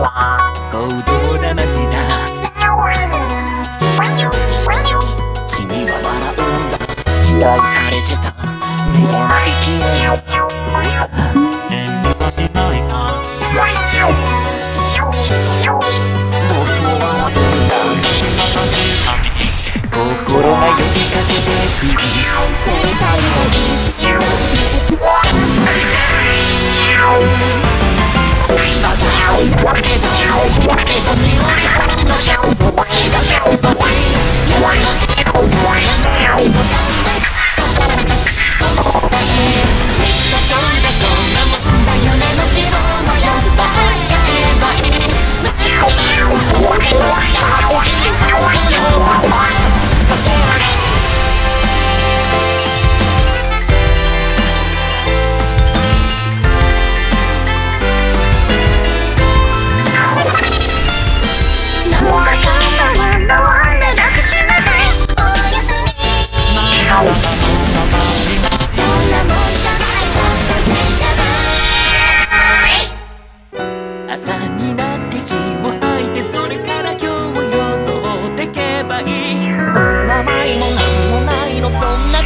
は。行動だなしだ。君は笑うんだ。期待されてた。逃げない君そうさ遠慮はしないさ朝になって気を吐いてそれから今日をよってけばいい。名前もなんもないのそんな